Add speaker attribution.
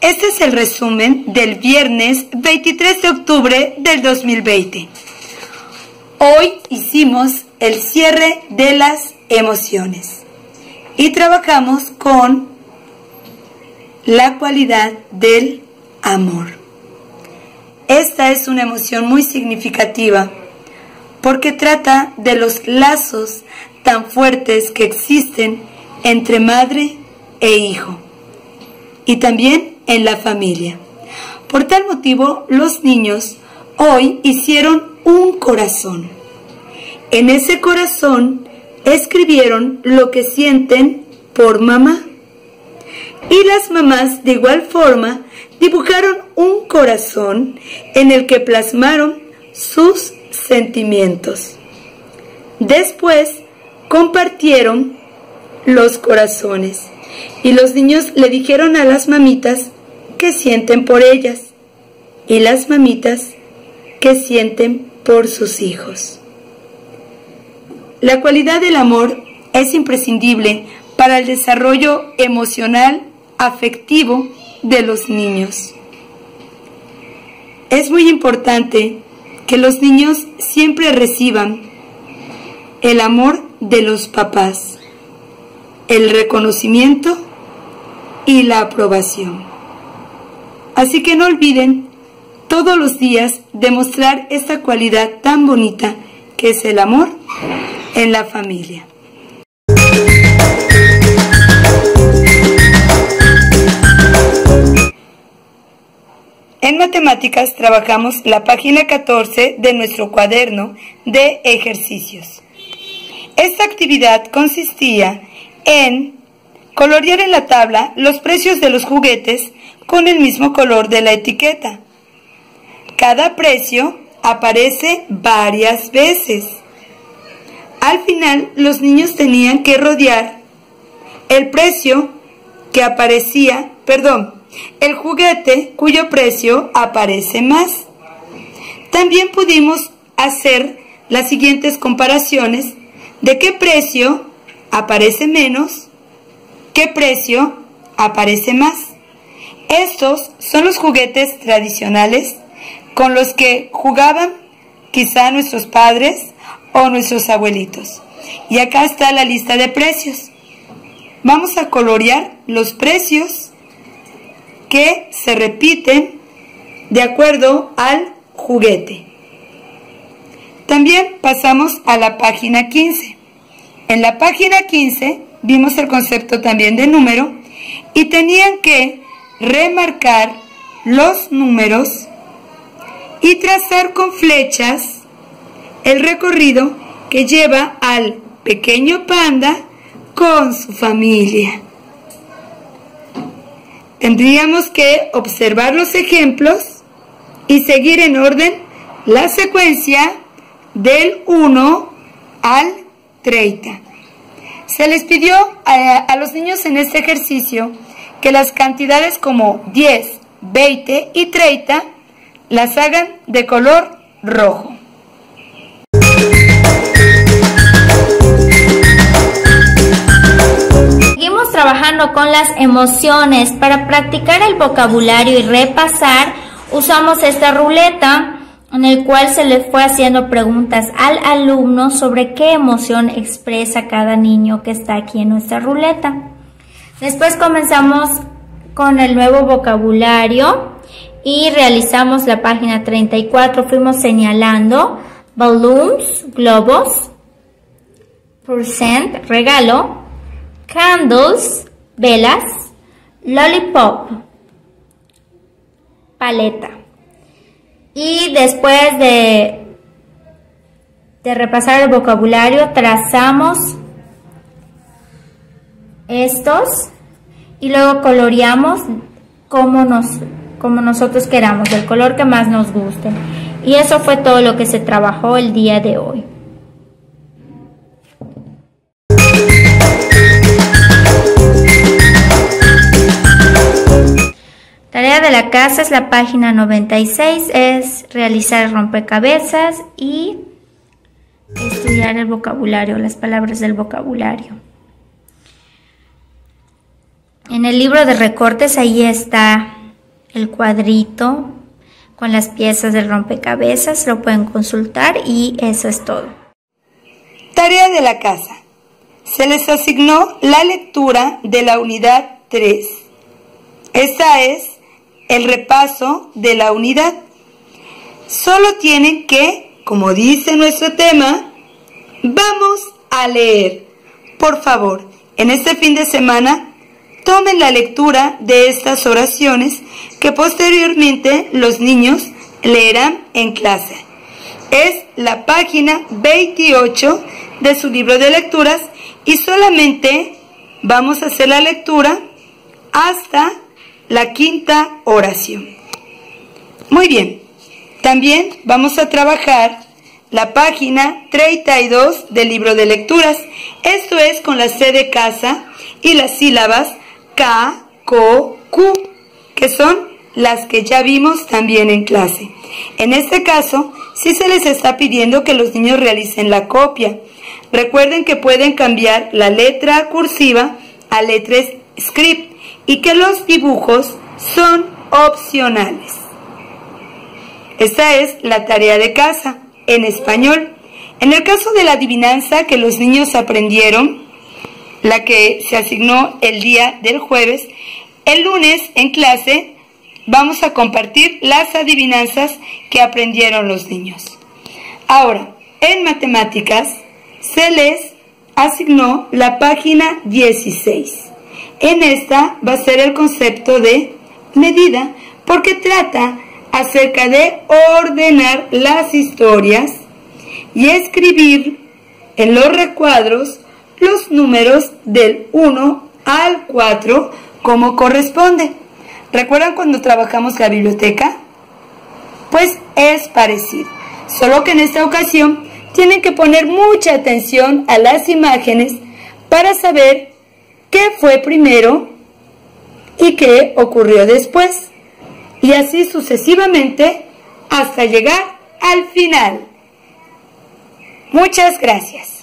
Speaker 1: Este es el resumen del viernes 23 de octubre del 2020. Hoy hicimos el cierre de las emociones y trabajamos con la cualidad del amor. Esta es una emoción muy significativa porque trata de los lazos tan fuertes que existen entre madre e hijo y también en la familia. Por tal motivo, los niños hoy hicieron un corazón. En ese corazón escribieron lo que sienten por mamá. Y las mamás de igual forma dibujaron un corazón en el que plasmaron sus sentimientos. Después compartieron los corazones y los niños le dijeron a las mamitas que sienten por ellas y las mamitas que sienten por sus hijos. La cualidad del amor es imprescindible para el desarrollo emocional, afectivo de los niños. Es muy importante que los niños siempre reciban el amor de los papás, el reconocimiento y la aprobación. Así que no olviden todos los días demostrar esta cualidad tan bonita que es el amor en la familia. En matemáticas trabajamos la página 14 de nuestro cuaderno de ejercicios. Esta actividad consistía en colorear en la tabla los precios de los juguetes con el mismo color de la etiqueta. Cada precio aparece varias veces. Al final, los niños tenían que rodear el precio que aparecía, perdón, el juguete cuyo precio aparece más. También pudimos hacer las siguientes comparaciones de qué precio aparece menos, qué precio aparece más. Estos son los juguetes tradicionales con los que jugaban quizá nuestros padres o nuestros abuelitos. Y acá está la lista de precios. Vamos a colorear los precios que se repiten de acuerdo al juguete. También pasamos a la página 15. En la página 15 vimos el concepto también de número y tenían que remarcar los números y trazar con flechas el recorrido que lleva al pequeño panda con su familia. Tendríamos que observar los ejemplos y seguir en orden la secuencia del 1 al 30. Se les pidió a, a, los niños en este ejercicio que las cantidades como 10, 20 y 30 las hagan de color rojo.
Speaker 2: Seguimos trabajando con las emociones. Para practicar el vocabulario y repasar, usamos esta ruleta en el cual se le fue haciendo preguntas al alumno sobre qué emoción expresa cada niño que está aquí en nuestra ruleta. Después comenzamos con el nuevo vocabulario y realizamos la página 34. Fuimos señalando balloons, globos, percent, regalo, candles, velas, lollipop, paleta. Y después de, de repasar el vocabulario, trazamos estos y luego coloreamos como, nos, como nosotros queramos, el color que más nos guste. Y eso fue todo lo que se trabajó el día de hoy. Tarea de la casa es la página 96, es realizar rompecabezas y estudiar el vocabulario, las palabras del vocabulario. En el libro de recortes ahí está el cuadrito con las piezas del rompecabezas, lo pueden consultar y eso es todo.
Speaker 1: Tarea de la casa. Se les asignó la lectura de la unidad 3. Esta es el repaso de la unidad. Solo tienen que, como dice nuestro tema, vamos a leer. Por favor, en este fin de semana, tomen la lectura de estas oraciones que posteriormente los niños leerán en clase. Es la página 28 de su libro de lecturas y solamente vamos a hacer la lectura hasta la quinta oración. Muy bien, también vamos a trabajar la página 32 del libro de lecturas. Esto es con la C de casa y las sílabas K, K, Q, que son las que ya vimos también en clase. En este caso, sí se les está pidiendo que los niños realicen la copia. Recuerden que pueden cambiar la letra cursiva a letras script y que los dibujos son opcionales. Esta es la tarea de casa en español. En el caso de la adivinanza que los niños aprendieron, la que se asignó el día del jueves, el lunes en clase vamos a compartir las adivinanzas que aprendieron los niños. Ahora, en matemáticas se les asignó la página 16. En esta va a ser el concepto de medida porque trata acerca de ordenar las historias y escribir en los recuadros los números del 1 al 4 como corresponde. ¿Recuerdan cuando trabajamos la biblioteca? Pues es parecido, solo que en esta ocasión tienen que poner mucha atención a las imágenes para saber qué fue primero y qué ocurrió después y así sucesivamente hasta llegar al final. Muchas gracias.